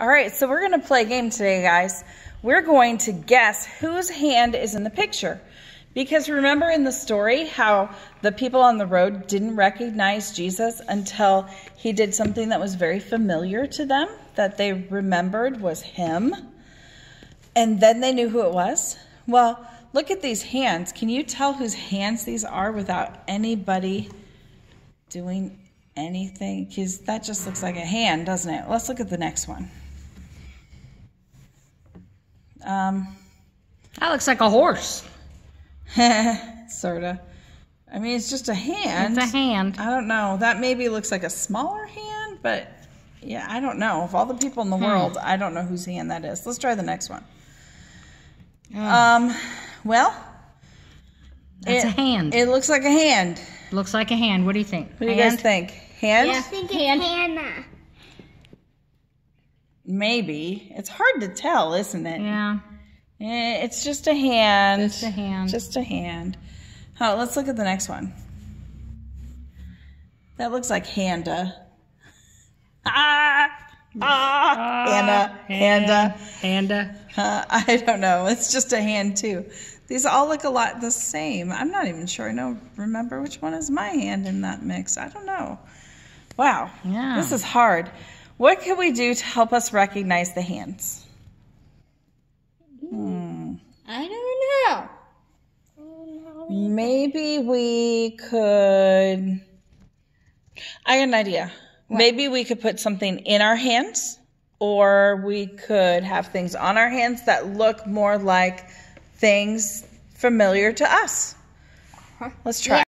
All right, so we're going to play a game today, guys. We're going to guess whose hand is in the picture. Because remember in the story how the people on the road didn't recognize Jesus until he did something that was very familiar to them, that they remembered was him, and then they knew who it was? Well, look at these hands. Can you tell whose hands these are without anybody doing anything? Because that just looks like a hand, doesn't it? Let's look at the next one. Um, That looks like a horse. sorta. I mean, it's just a hand. It's a hand. I don't know. That maybe looks like a smaller hand, but yeah, I don't know. Of all the people in the world, I don't know whose hand that is. Let's try the next one. Um, well, it's it, a hand. It looks like a hand. looks like a hand. What do you think? What do you guys think? Hand? I think it's Hannah. Maybe. It's hard to tell, isn't it? Yeah. Eh, It's just a hand. Just a hand. Just a hand. Oh, let's look at the next one. That looks like Handa. Ah! Ah! Handa. Handa. Handa. Uh, I don't know. It's just a hand too. These all look a lot the same. I'm not even sure I know. Remember which one is my hand in that mix? I don't know. Wow. Yeah. This is hard. What can we do to help us recognize the hands? Hmm. I don't know. Maybe we could. I got an idea. Maybe we could put something in our hands, or we could have things on our hands that look more like things familiar to us. Let's try.